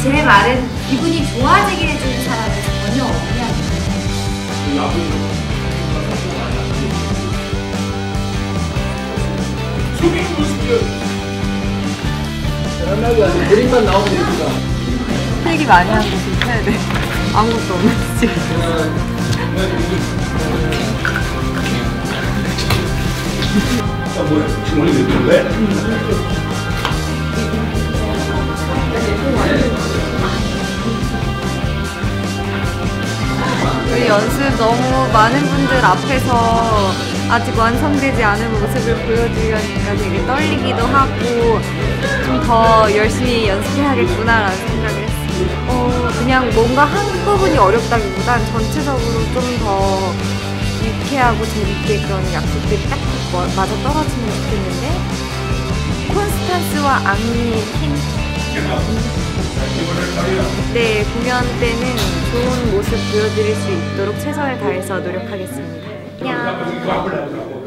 제 말은 기분이 좋아지게 해주는 사람이 전혀 없냐고 나도 그림만 나오면 됩니다. 필기 많이 한 곳을 쳐야 돼. 아무것도 없는 집. 우리 연습 너무 많은 분들 앞에서 아직 완성되지 않은 모습을 보여주려니까 되게 떨리기도 하고 좀 더 열심히 연습해야겠구나라는 생각을 했습니다. 어, 그냥 뭔가 한 부분이 어렵다기보단 전체적으로 좀 더 유쾌하고 재밌게 그런 약속들이 딱 뭐- 맞아 떨어지면 좋겠는데 콘스탄스와 앙리의 힘 네, 공연 때는 좋은 모습 보여드릴 수 있도록 최선을 다해서 노력하겠습니다. 안녕. Guarda,